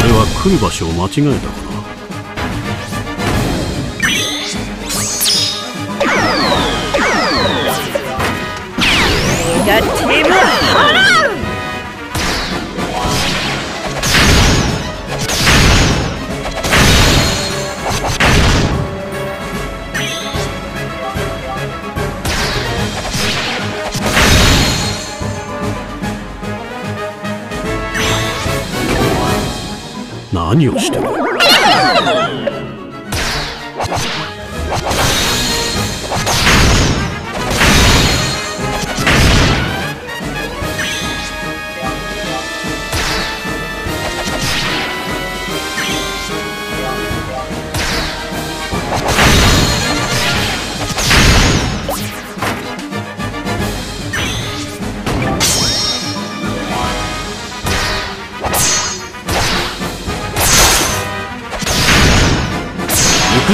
俺は来る場所を間違えた。か何をしてる？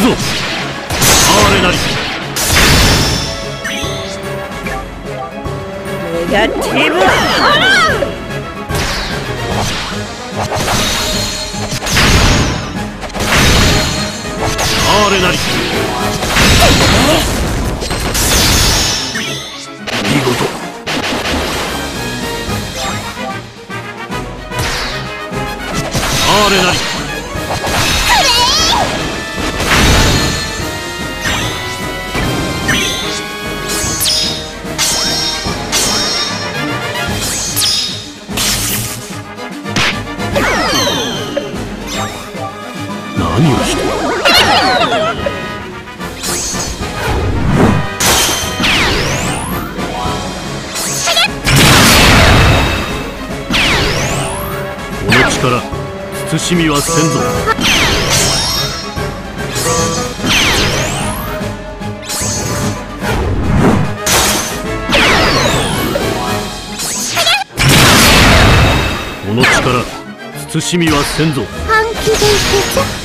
ぞ。哀れなり。ネガティブ。払う哀れなり。見事。哀れなり何をしてこの力慎みはせんぞ。この力慎みはせんぞ。本気でいくぞ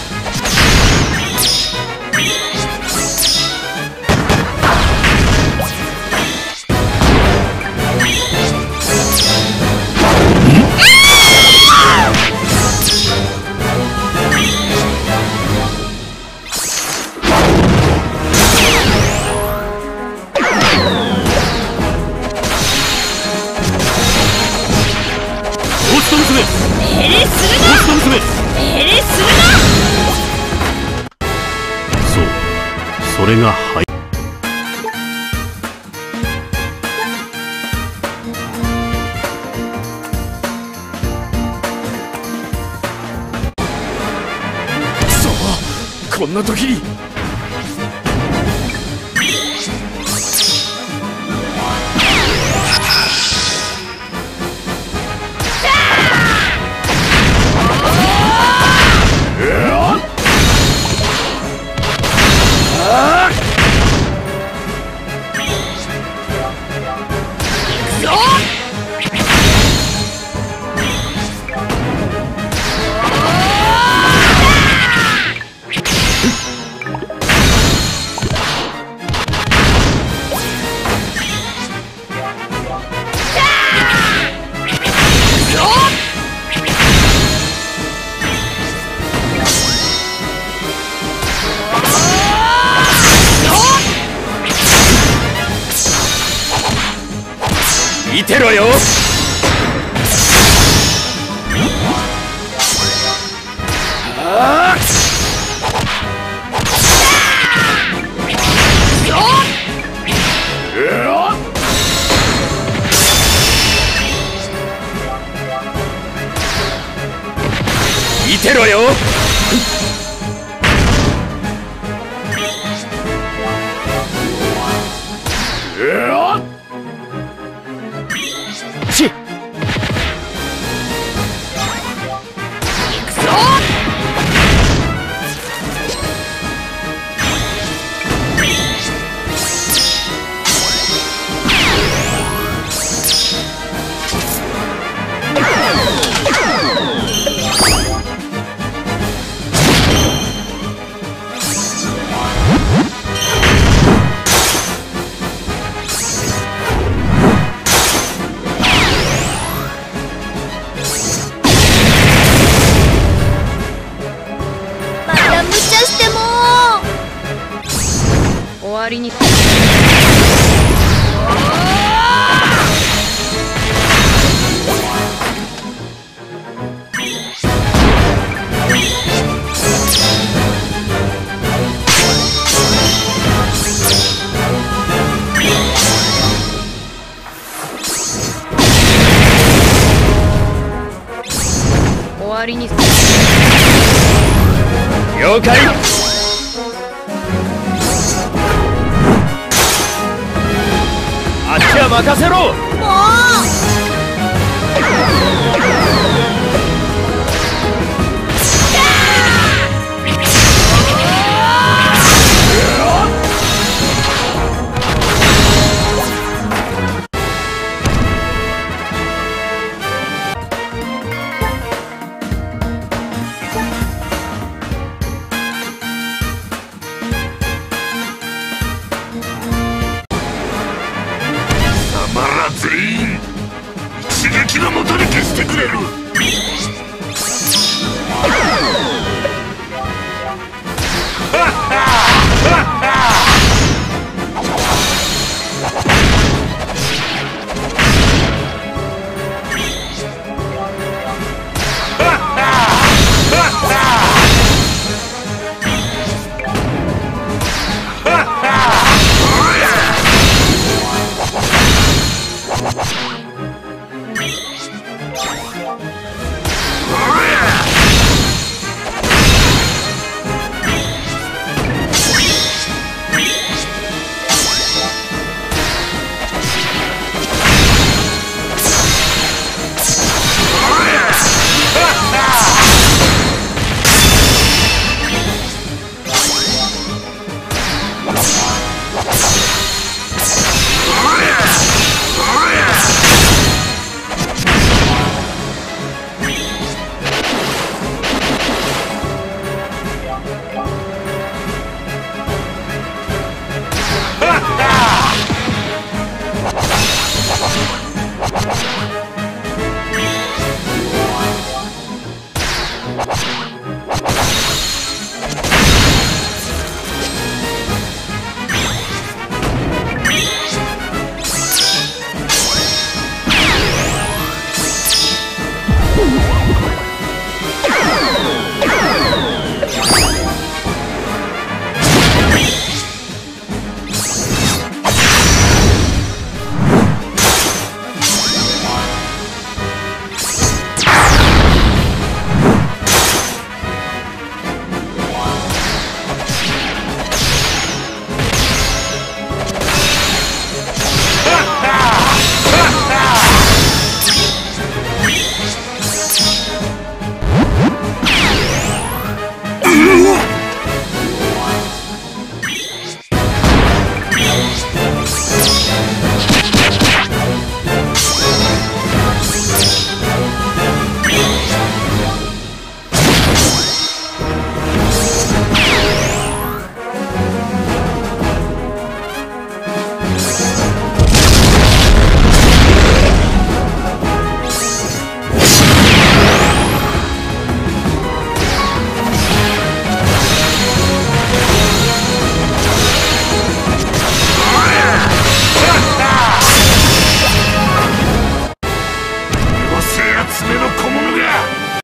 れがはい。こんな時に。てろよ。見てろよ。ちりに。終わりに。了解。あっちは任せろ敵のもとに消してくれる。